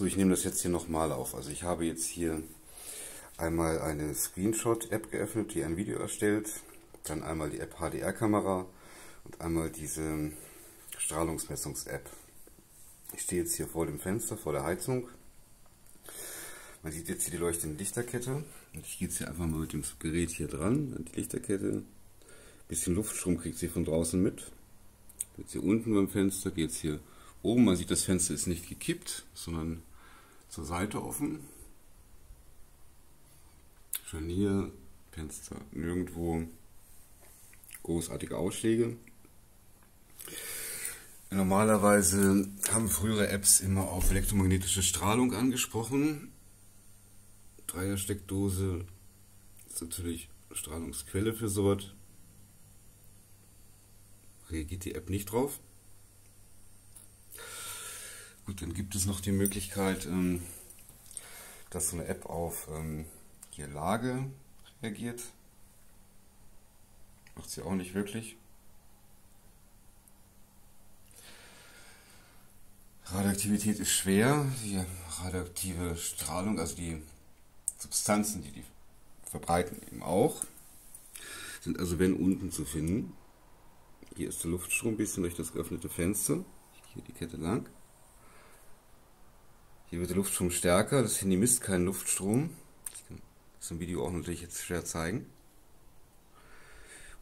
So, ich nehme das jetzt hier nochmal auf. Also ich habe jetzt hier einmal eine Screenshot-App geöffnet, die ein Video erstellt, dann einmal die App HDR-Kamera und einmal diese Strahlungsmessungs-App. Ich stehe jetzt hier vor dem Fenster, vor der Heizung. Man sieht jetzt hier die leuchtende Lichterkette. Und ich gehe jetzt hier einfach mal mit dem Gerät hier dran, an die Lichterkette. Ein bisschen Luftstrom kriegt sie von draußen mit. Jetzt hier unten beim Fenster geht es hier oben. Man sieht, das Fenster ist nicht gekippt, sondern zur Seite offen. Schon hier Fenster nirgendwo großartige Ausschläge. Normalerweise haben frühere Apps immer auf elektromagnetische Strahlung angesprochen. Dreiersteckdose ist natürlich Strahlungsquelle für sowas. Reagiert die App nicht drauf. Gut, dann gibt es noch die Möglichkeit, ähm, dass so eine App auf ähm, hier Lage reagiert. Macht sie auch nicht wirklich. Radioaktivität ist schwer. Die radioaktive Strahlung, also die Substanzen, die die verbreiten, eben auch. Sind also wenn unten zu finden. Hier ist der Luftstrom bisschen durch das geöffnete Fenster. Hier die Kette lang. Hier wird der Luftstrom stärker. Das Handy misst keinen Luftstrom. Ich kann das im Video auch natürlich jetzt schwer zeigen.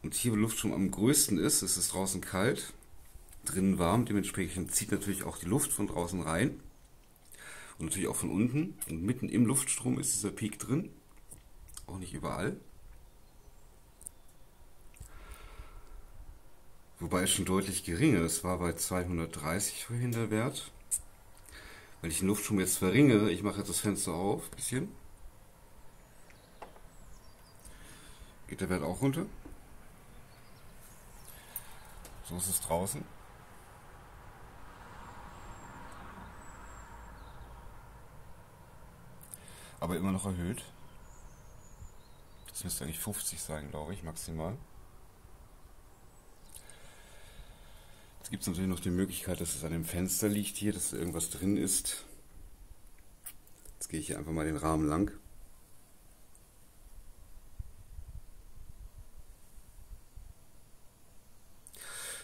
Und hier, wo Luftstrom am größten ist, ist es draußen kalt drinnen warm, dementsprechend zieht natürlich auch die Luft von draußen rein und natürlich auch von unten. Und mitten im Luftstrom ist dieser Peak drin, auch nicht überall. Wobei es schon deutlich geringer ist, war bei 230 vorhin der Wert. Wenn ich den Luftstrom jetzt verringere, ich mache jetzt das Fenster auf, ein bisschen, geht der Wert auch runter. So ist es draußen. aber immer noch erhöht. Das müsste eigentlich 50 sein, glaube ich, maximal. Jetzt gibt es natürlich noch die Möglichkeit, dass es an dem Fenster liegt hier, dass irgendwas drin ist. Jetzt gehe ich hier einfach mal den Rahmen lang.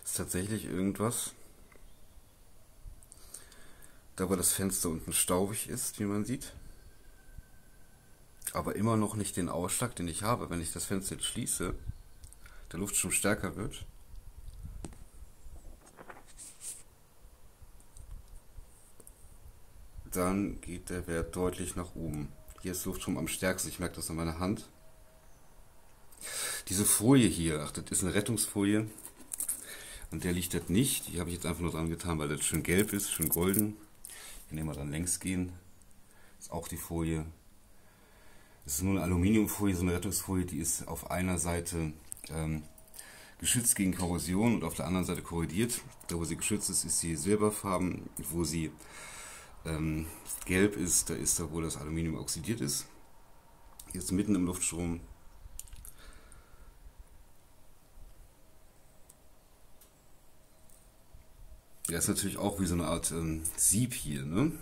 Ist tatsächlich irgendwas. Da wo das Fenster unten staubig ist, wie man sieht aber immer noch nicht den Ausschlag, den ich habe, wenn ich das Fenster jetzt schließe, der Luftstrom stärker wird. Dann geht der Wert deutlich nach oben. Hier ist Luftstrom am stärksten, ich merke das an meiner Hand. Diese Folie hier, ach, das ist eine Rettungsfolie. Und der liegt das nicht. Die habe ich jetzt einfach nur dran getan, weil das schön gelb ist, schön golden. Hier nehmen wir dann längs gehen. Ist auch die Folie. Das ist nur eine Aluminiumfolie, so eine Rettungsfolie, die ist auf einer Seite ähm, geschützt gegen Korrosion und auf der anderen Seite korrodiert. Da wo sie geschützt ist, ist sie silberfarben, wo sie ähm, gelb ist, da ist da, wo das Aluminium oxidiert ist. Jetzt mitten im Luftstrom. Ja, ist natürlich auch wie so eine Art ähm, Sieb hier. Ne?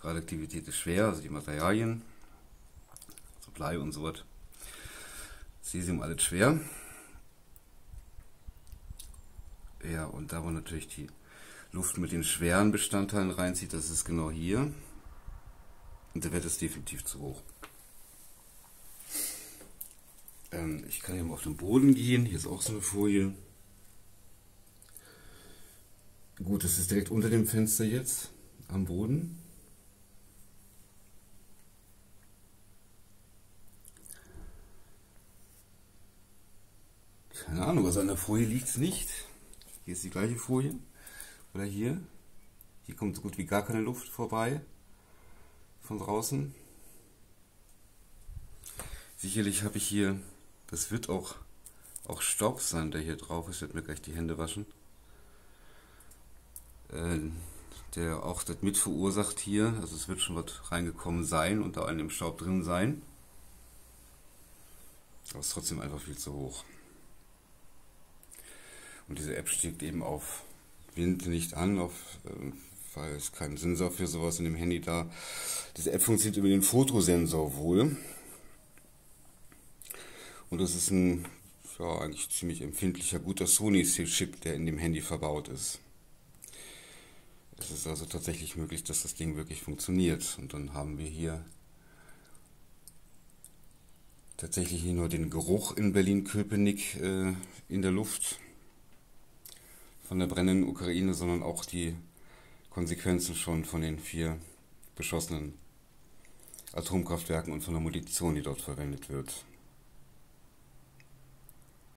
Radioaktivität ist schwer, also die Materialien. Blei und so was. Cesium alles schwer. Ja, und da wo natürlich die Luft mit den schweren Bestandteilen reinzieht, das ist genau hier. Und der Wert ist definitiv zu hoch. Ähm, ich kann hier mal auf den Boden gehen. Hier ist auch so eine Folie. Gut, das ist direkt unter dem Fenster jetzt am Boden. Keine Ahnung, also an der Folie liegt es nicht. Hier ist die gleiche Folie. Oder hier. Hier kommt so gut wie gar keine Luft vorbei. Von draußen. Sicherlich habe ich hier, das wird auch, auch Staub sein, der hier drauf ist. Ich werde mir gleich die Hände waschen. Äh, der auch das mit verursacht hier. Also es wird schon was reingekommen sein und da in dem Staub drin sein. Aber es ist trotzdem einfach viel zu hoch. Und diese App stieg eben auf Wind nicht an, auf äh, weil es keinen Sensor für sowas in dem Handy da. Diese App funktioniert über den Fotosensor wohl. Und das ist ein ja, eigentlich ziemlich empfindlicher, guter Sony-Chip, der in dem Handy verbaut ist. Es ist also tatsächlich möglich, dass das Ding wirklich funktioniert. Und dann haben wir hier tatsächlich nicht nur den Geruch in Berlin-Köpenick äh, in der Luft von der brennenden Ukraine, sondern auch die Konsequenzen schon von den vier beschossenen Atomkraftwerken und von der Munition, die dort verwendet wird.